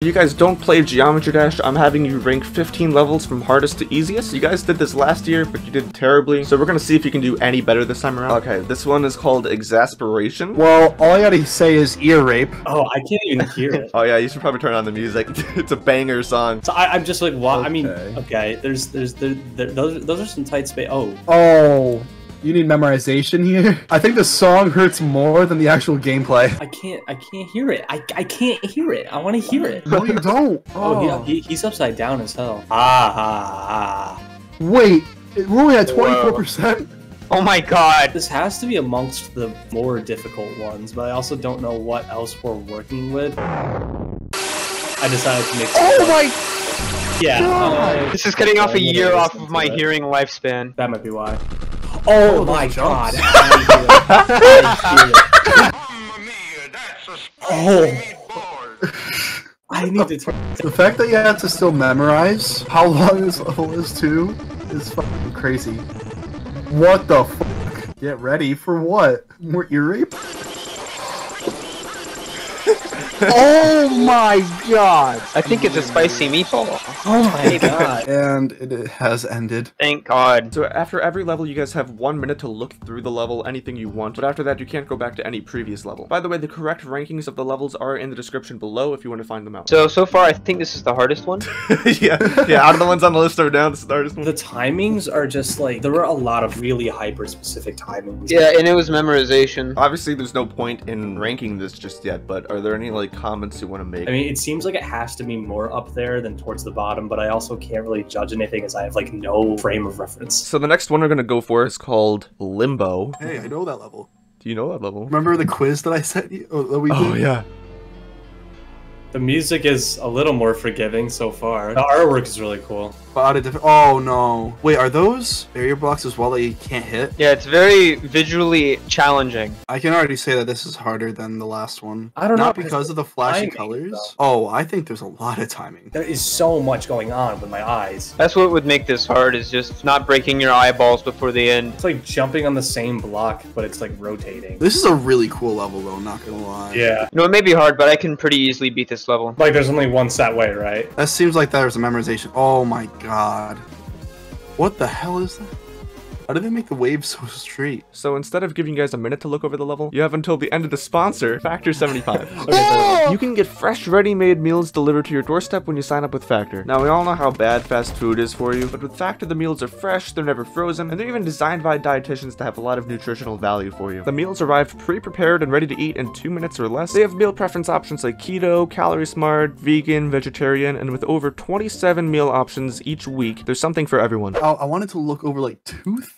If you guys don't play Geometry Dash, I'm having you rank 15 levels from hardest to easiest. You guys did this last year, but you did terribly. So we're gonna see if you can do any better this time around. Okay, this one is called Exasperation. Well, all I gotta say is ear rape. Oh, I can't even hear it. Oh yeah, you should probably turn on the music. it's a banger song. So I, I'm just like, wow. I mean, Okay. okay. There's, there's, there, there, those, those are some tight space. Oh, Oh, you need memorization here? I think the song hurts more than the actual gameplay. I can't, I can't hear it. I, I can't hear it. I want to hear it. No, you don't. Oh, he, he, he's upside down as hell. Ah, ah, ah. Wait, we're only at 24%? Oh my god. This has to be amongst the more difficult ones, but I also don't know what else we're working with. I decided to make. Oh my Yeah, uh, This is cutting off a year off of my hearing lifespan. that might be why. Oh, Oh, my those god! jumps. I hear it. I hear it. Oh, I need to turn. The fact that you have to still memorize how long this level is too is fucking crazy. What the fuck? Get ready for what? More ear rape? oh my god! I think it's a spicy meatball. Oh my god! And it has ended. Thank god. So after every level, you guys have one minute to look through the level, anything you want, but after that, you can't go back to any previous level. By the way, the correct rankings of the levels are in the description below if you want to find them out. So, so far I think this is the hardest one. yeah, yeah, out of the ones on the list are down, this is the hardest one. The timings are just like there were a lot of really hyper specific timings. Yeah, and it was memorization. Obviously, there's no point in ranking this just yet, but are there any like comments you want to make? I mean, it seems like it has to be more up there than towards the bottom, but I also can't really judge anything as I have like no frame of reference. so the next one we're gonna go for is called Limbo. Hey, I know that level. Do you know that level? Remember the quiz that I sent you? Oh, that we Oh yeah. The music is a little more forgiving so far. The artwork is really cool. But a different. Oh no! Wait, are those barrier blocks as well that you can't hit? Yeah, it's very visually challenging. I can already say that this is harder than the last one. I don't know, Not because because of the flashy timing, colors. though. Oh, I think there's a lot of timing. There is so much going on with my eyes. That's what would make this hard, is just not breaking your eyeballs before the end. It's like jumping on the same block, but it's like rotating. This is a really cool level, though. Not gonna lie. Yeah. You know, it may be hard, but I can pretty easily beat this level. Like there's only one set way, right? That seems like there's a memorization. Oh my god. What the hell is that? How do they make the waves so straight? So instead of giving you guys a minute to look over the level, you have until the end of the sponsor, Factor 75. Okay, You can get fresh, ready-made meals delivered to your doorstep when you sign up with Factor. Now, we all know how bad fast food is for you, but with Factor, the meals are fresh, they're never frozen, and they're even designed by dietitians to have a lot of nutritional value for you. The meals arrive pre-prepared and ready to eat in two minutes or less. They have meal preference options like keto, calorie smart, vegan, vegetarian, and with over 27 meal options each week, there's something for everyone. I, I wanted to look over like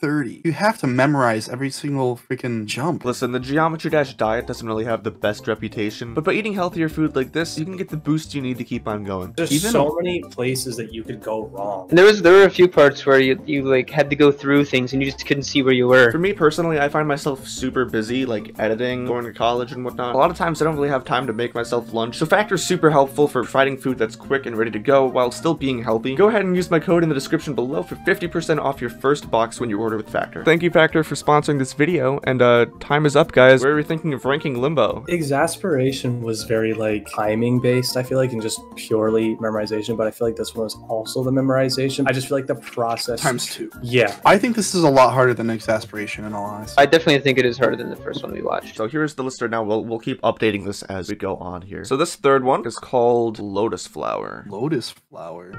230. You have to memorize every single freaking jump. Listen, the Geometry Dash diet doesn't really have the best reputation, but by eating healthier food like this, you can get the boost you need to keep on going. There's Even so many places that you could go wrong. And there was there were a few parts where you you like had to go through things and you just couldn't see where you were. For me personally, I find myself super busy, like editing, going to college and whatnot. A lot of times I don't really have time to make myself lunch, so Factor's super helpful for providing food that's quick and ready to go while still being healthy. Go ahead and use my code in the description below for 50% off your first box when you order with Factor. Thank you, Factor, for sponsoring this video, and uh, time is up, guys. Where are we thinking of ranking Limbo? Exasperation was very like timing based, I feel like, and just purely memorization, but I feel like this one was also the memorization. I just feel like the process Times two. Yeah. I think this is a lot harder than exasperation, in all honesty. I definitely think it is harder than the first one we watched. So here's the list right now. We'll, we'll keep updating this as we go on here. So this third one is called Lotus Flower. Lotus flower.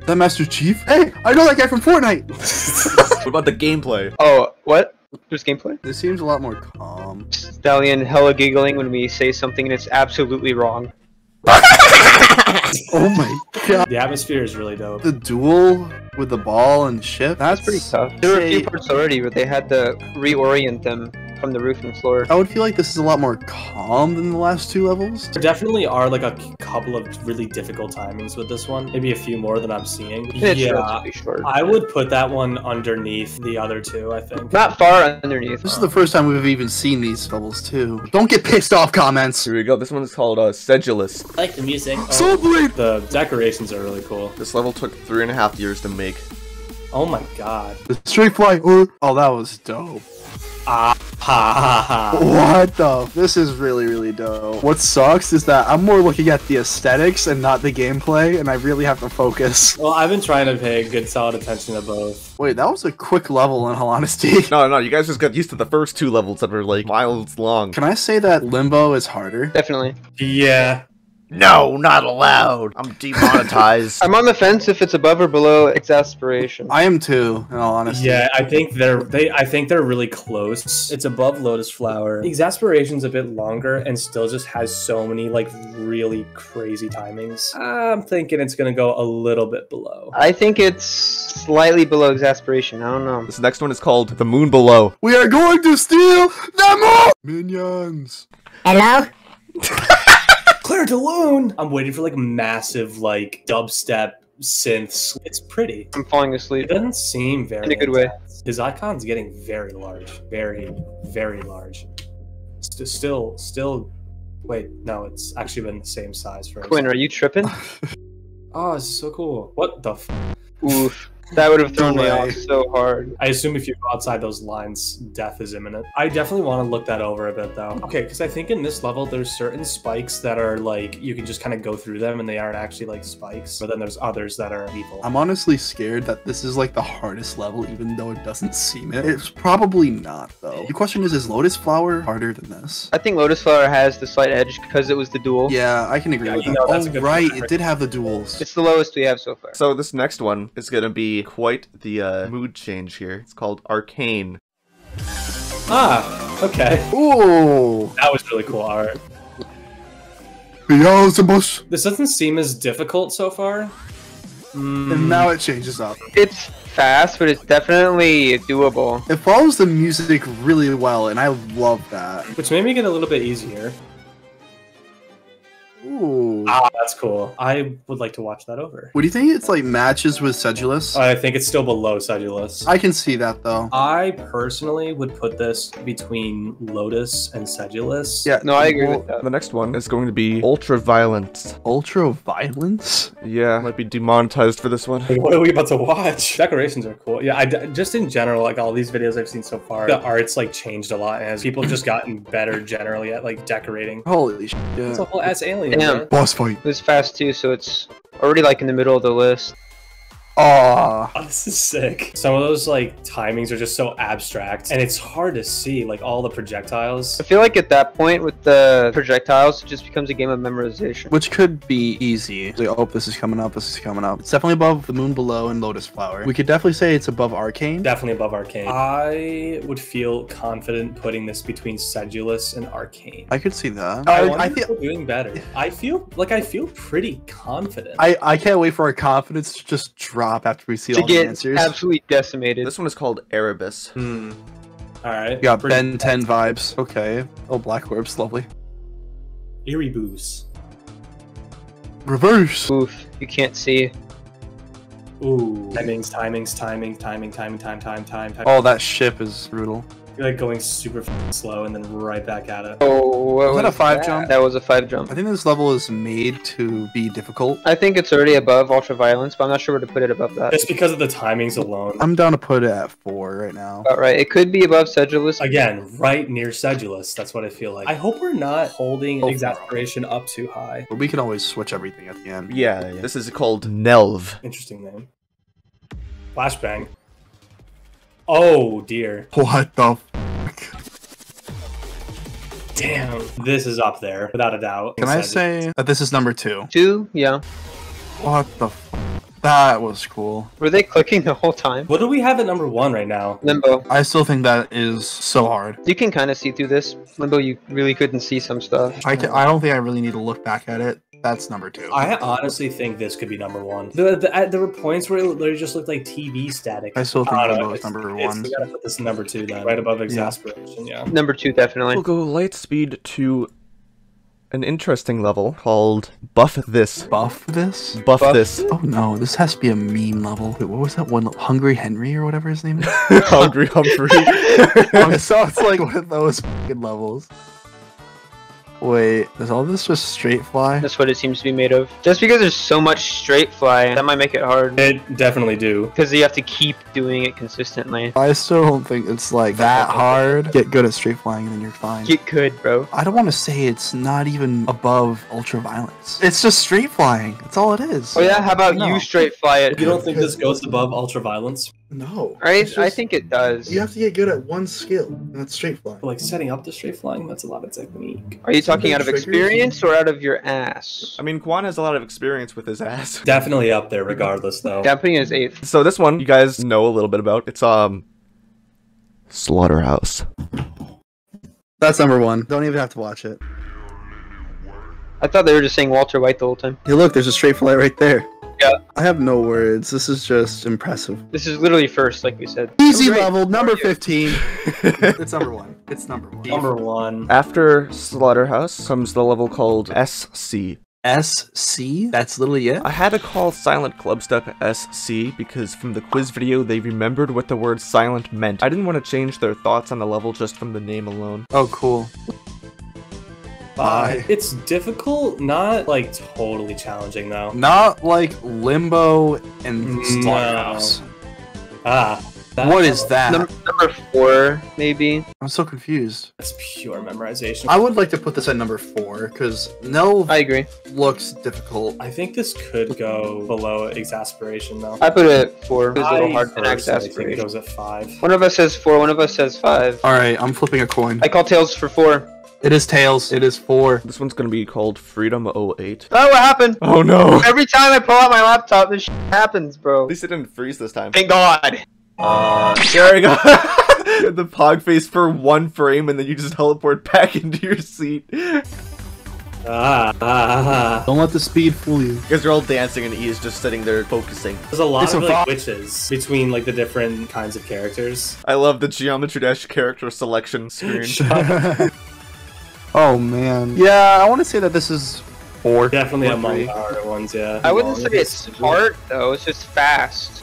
Is that Master Chief? Hey, I know that guy from Fortnite. what about the gameplay? Oh, what? There's gameplay? This seems a lot more calm. Stallion hella giggling when we say something and it's absolutely wrong. Oh my god. The atmosphere is really dope. The duel with the ball and ship. That's Pretty pretty tough. There were a few parts already where they had to reorient them from the roof and floor. I would feel like this is a lot more calm than the last two levels. There definitely are like a couple of really difficult timings with this one. Maybe a few more than I'm seeing. It's yeah. short. I would put that one underneath the other two, I think. Not far underneath. This is the first time we've even seen these levels too. Don't get pissed off, comments. Here we go. This one is called uh, Sedulous. I like the music. Soul Blade. The decorations are really cool. This level took three and a half years to make. Oh my god. The straight fly. Oh, that was dope. Ah. Ha ha ha. What the? This is really, really dope. What sucks is that I'm more looking at the aesthetics and not the gameplay, and I really have to focus. Well, I've been trying to pay good solid attention to both. Wait, that was a quick level in all honesty. No, no, you guys just got used to the first two levels that were like miles long. Can I say that Limbo is harder? Definitely. Yeah. No, not allowed. I'm demonetized. I'm on the fence if it's above or below exasperation. I am too, in all honesty. Yeah, I think they're they I think they're really close. It's above Lotus Flower. Exasperation's a bit longer and still just has so many like really crazy timings. I'm thinking it's gonna go a little bit below. I think it's slightly below exasperation. I don't know. this next one is called The Moon Below. We are going to steal the moon! Minions. Hello? Clair de Lune! I'm waiting for like massive like dubstep synths. It's pretty. I'm falling asleep. It doesn't seem very In a good way. His icon's getting very large. Very, very large. St- still, still. Wait, no, it's actually been the same size for. a Quinn, are you tripping? Oh, this is so cool. What the? F- Oof. That would have thrown me off so hard. I assume if you go outside those lines, death is imminent. I definitely want to look that over a bit though. Okay, because I think in this level there's certain spikes that are like you can just kind of go through them and they aren't actually like spikes, but then there's others that are evil. I'm honestly scared that this is like the hardest level, even though it doesn't seem it. It's probably not, though. The question is, is Lotus Flower harder than this? I think Lotus Flower has the slight edge because it was the duel. Yeah, I can agree Yeah, with you that. know, oh, right, it did have the duels. It's the lowest we have so far. So this next one is gonna be quite the uh, mood change here. It's called Arcane. ah, okay. Ooh! That was really cool art. Beelzebub! This doesn't seem as difficult so far. Mm, And now it changes up. It's fast, but it's definitely doable. It follows the music really well, and I love that. which made me get a little bit easier. Ooh. Ah, that's cool. I would like to watch that over. What do you think it's like matches with Sedulous? I think it's still below Sedulous. I can see that though. I personally would put this between Lotus and Sedulous. Yeah, No, I agree well, with that. The next one is going to be Ultra Violence. Ultra violence? Yeah, might be demonetized for this one. Like, what are we about to watch? Decorations are cool. Yeah, I d just in general, like all these videos I've seen so far, the art's like changed a lot as people have just gotten better generally at like decorating. Holy shit. It's a whole ass alien. Damn. man. Boss fight. It was fast too, so it's already like in the middle of the list. Aw. Oh, this is sick. Some of those like timings are just so abstract, and it's hard to see like all the projectiles. I feel like at that point with the projectiles, it just becomes a game of memorization. Which could be easy. Like, oh, this is coming up, this is coming up. It's definitely above the moon below and Lotus Flower. We could definitely say it's above Arcane. Definitely above Arcane. I would feel confident putting this between Sedulous and Arcane. I could see that. I, I, I feel doing better. I feel like I feel pretty confident. I, I can't wait for our confidence to just drop after we see To all the get answers. absolutely decimated. This one is called Erebus. Hmm. All right. You got Pretty- Ben 10 vibes. Okay. Oh, Black Orbs, lovely. Erebus. Reverse. Oof, you can't see. Ooh. Timings, timings, timing, timing, timing, time, time, time, time. Oh, that ship is brutal. You're like going super f- slow and then right back at it. Oh, what Was that a five jump? That was a five jump. I think this level is made to be difficult. I think it's already above Ultra Violence, but I'm not sure where to put it above that. Just because of the timings alone. I'm down to put it at four right now. About right. It could be above Sedulous. Again, right near Sedulous. That's what I feel like. I hope we're not holding Oh, exasperation up too high. But we can always switch everything at the end. Yeah, yeah. This is called Nhelv. Interesting name. Flashbang. Oh dear. What the? F- Damn. This is up there, without a doubt. can I say that this is number two? Two, yeah. What the? F- that was cool. Were they clicking the whole time? What do we have at number one right now? Limbo. I still think that is so hard. You can kind of see through this. Limbo, you really couldn't see some stuff. I, can, I don't think I really need to look back at it. That's number two. I honestly think this could be number one. The, the, uh, there were points where it literally just looked like TV static. I still think I don't is number one. We gotta put this number two then, right above exasperation. Yeah. Number two, definitely. We'll go light speed to an interesting level called Buff This. Buff this? Buff, Buff This. Oh no, this has to be a meme level. Wait, what was that one? Hungry Henry or whatever his name is? Hungry Humphrey. it sounds like one of those fucking levels. Wait, is all this just straight fly? That's what it seems to be made of. Just because there's so much straight fly, that might make it hard. It definitely do. Because you have to keep doing it consistently. I still don't think it's like that hard. Get good at straight flying and then you're fine. Get good, bro. I don't want to say it's not even above ultra violence. It's just straight flying. That's all it is. Oh yeah, how about No. you straight fly it? You don't think this goes above ultra violence? No. I, It's I think it does. you have to get good at one skill. and That's straight flying. Like setting up the straight flying, that's a lot of technique. Are you talking out of Triggers. experience or out of your ass? I mean, Quan has a lot of experience with his ass. Definitely up there, regardless though. Yeah, I'm putting it as eighth. So this one, you guys know a little bit about. It's um, Slaughterhouse. That's number one. Don't even have to watch it. I thought they were just saying Walter White the whole time. Hey, look, there's a straight flight right there. Yeah. I have no words. This is just impressive. This is literally first, like we said. Easy Oh, level, number How are you? 15. it's number one. It's number one. Number one. After Slaughterhouse comes the level called SC. SC? That's literally it? I had to call Silent Club Clubstep SC because from the quiz video they remembered what the word silent meant. I didn't want to change their thoughts on the level just from the name alone. Oh, cool. Bye. It's difficult, not like totally challenging though. Not like Limbo and No. Slaughterhouse. Ah. that- What is that? Number, number four, maybe. I'm so confused. That's pure memorization. I would like to put this at number four because no I agree. looks difficult. I think this could go below exasperation though. I put it at four. It's a little I hard to personally think it exasperation. goes at five. One of us says four, one of us says five. All right, I'm flipping a coin. I call tails for four. It is tails. It is four. This one's gonna be called Freedom 08. Oh, what happened? Oh no! Every time I pull out my laptop, this shit happens, bro. At least it didn't freeze this time. Thank God. Uh, there we go. the pog face for one frame and then you just teleport back into your seat. Ah, ah, ah. Don't let the speed fool you. guys are all dancing and E is just sitting there focusing. There's a lot It's of a like vibe. witches between like the different kinds of characters. I love the Geometry Dash character selection screen. Oh man. Yeah, I want to say that this is four. Definitely Four, among three. the harder ones, yeah. I wouldn't say it's distance. hard, though. It's just fast.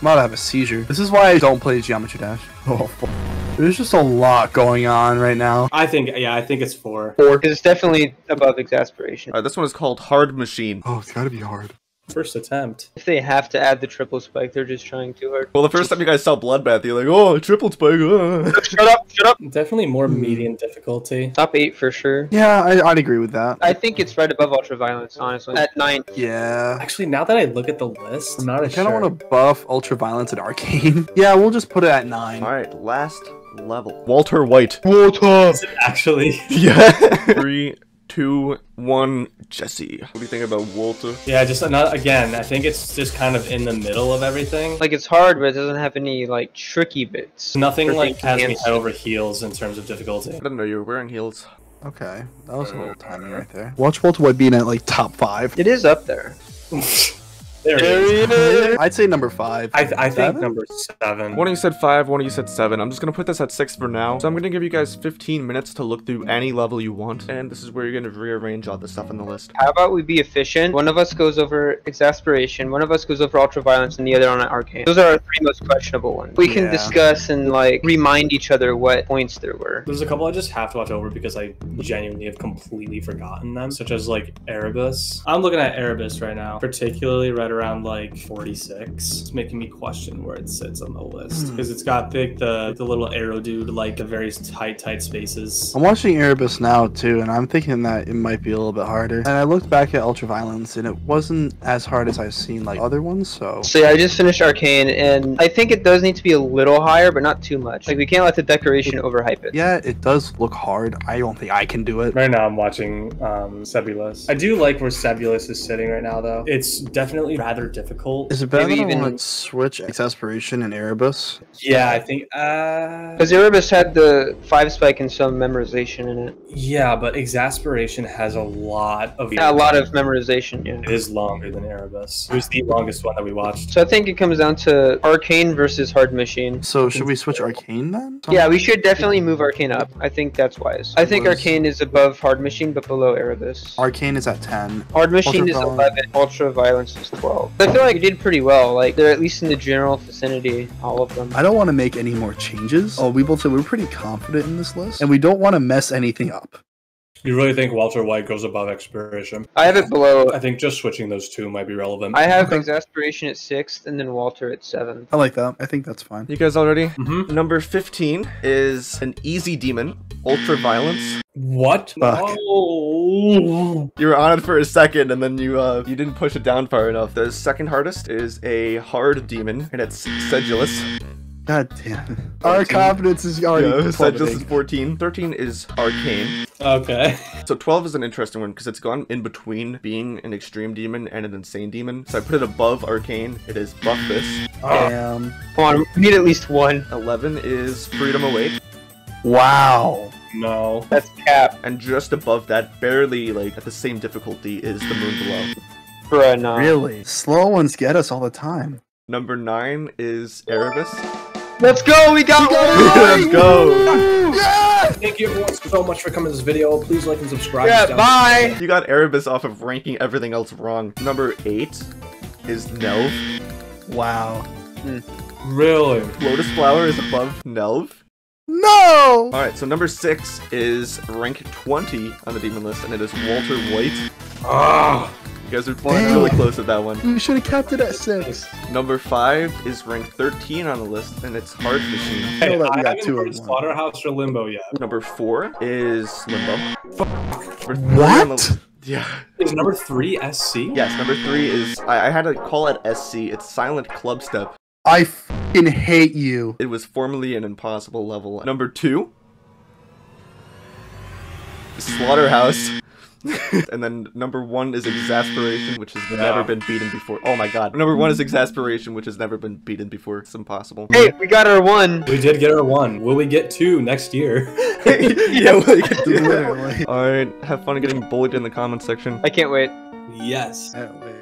I'm about to have a seizure. This is why I don't play Geometry Dash. Oh, fuck. There's just a lot going on right now. I think yeah, I think it's four. Four. Because it's definitely above exasperation. Alright, this one is called Hard Machine. Oh, it's gotta be hard. First attempt. If they have to add the triple spike, they're just trying too hard. Well, the first time you guys saw Bloodbath, you're like, oh, triple spike. uh." Shut up, shut up. Definitely more Hmm. medium difficulty. Top eight for sure. Yeah, I, I'd agree with that. I think it's right above ultraviolence, honestly. At nine. Yeah. Actually, now that I look at the list, I'm not I kind of want to buff Ultraviolence and Arcane. yeah, we'll just put it at nine. Alright, last level. Walter White. Water. Actually, Yeah. Three, two, one, Jesse. What do you think about Walter? yeah, just not again. I think it's just kind of in the middle of everything. Like it's hard, but it doesn't have any like tricky bits. Nothing for like has me head over heels in terms of difficulty. I didn't know you were wearing heels. Okay, that was a little timing right there. Watch Walter White being at like top five. It is up there. there it is. I'd say number five. I, I think number seven. One of you said five, one of you said seven. I'm just gonna put this at six for now. So I'm gonna give you guys 15 minutes to look through any level you want, and this is where you're gonna rearrange all the stuff on the list. How about we be efficient? One of us goes over exasperation, one of us goes over ultraviolence, and the other on arcane. Those are our three most questionable ones. We can Yeah. discuss and like remind each other what points there were. There's a couple I just have to watch over because I genuinely have completely forgotten them, such as like Erebus. I'm looking at Erebus right now, particularly right around like 46. It's making me question where it sits on the list Hmm. because it's got the, the the little arrow dude, like the very tight, tight spaces. I'm watching Erebus now too, and I'm thinking that it might be a little bit harder. And I looked back at Ultraviolence, and it wasn't as hard as I've seen like other ones. So So yeah, I just finished arcane, and I think it does need to be a little higher, but not too much. Like we can't let the decoration overhype it. yeah, it does look hard. I don't think I can do it. Right now, I'm watching um, Sedulous. I do like where Sedulous is sitting right now, though. It's definitely rather difficult. Is it better Maybe than even- even switch Exasperation and Erebus? Yeah, I think. Uh, Because Erebus had the five spike and some memorization in it. yeah, but Exasperation has a lot of. Yeah, a lot of memorization. Yeah. It is longer than Erebus. It was the longest one that we watched. So I think it comes down to arcane versus hard machine. So should we switch Arcane then? Yeah, we should definitely move arcane up. I think that's wise. I think Was- arcane is above hard machine, but below Erebus. Arcane is at ten. Hard machine is Ultra 11, ultra violence is 12. I feel like you did pretty well. Like, they're at least in the general vicinity, all of them. I don't want to make any more changes. Oh, we both said we're pretty confident in this list, and we don't want to mess anything up. You really think Walter White goes above expiration? I have it below. I think just switching those two might be relevant. I have Okay. exasperation at sixth, and then Walter at seventh. I like that. I think that's fine. You guys all ready? Mhm. Number 15 is an easy demon, ultra violence. What? Fuck. Oh. You were on it for a second and then you uh you didn't push it down far enough. The second hardest is a hard demon and it's sedulous. God damn. Our confidence is already Yeah, sedulous is plummeting. 14. 13 is arcane. Okay. So 12 is an interesting one because it's gone in between being an extreme demon and an insane demon. So I put it above arcane. It is buff this. Ah. Damn. Come on, we need at least one. 11 is Freedom 08. Wow. No. That's cap. And just above that, barely like at the same difficulty, is the moon below. Bruh, no. Really? Slow ones get us all the time. Number 9 is Erebus. Let's go, we got, one! Let's go! Yeah! Thank you everyone so much for coming to this video. Please like and subscribe. Yeah, down- bye! You got Erebus off of ranking everything else wrong. Number 8 is Nhelv. Wow. Really? Lotus Flower is above Nhelv. No! Alright, so number 6 is rank 20 on the demon list, and it is Walter White. Ah. You guys are Damn. really close at that one. We should have kept it at six. Number 5 is ranked 13 on the list, and it's Hard Machine. Hey, Feel like we I got haven't two heard of one. Slaughterhouse or Limbo yet. Number 4 is Limbo. Number three on What? the- Yeah. Is number three SC? Yes, number 3 is. I, I had to call it SC. It's Silent Clubstep. I fucking hate you. It was formerly an impossible level. Number two, Slaughterhouse. and then number one is Exasperation, which has never been beaten before. Oh my god. Number one is Exasperation, which has never been beaten before. It's impossible. Hey, we got our one. We did get our one. Will we get two next year? yeah, well, you can do. Literally. Alright, have fun getting bullied in the comments section. I can't wait. yes. Yeah, wait.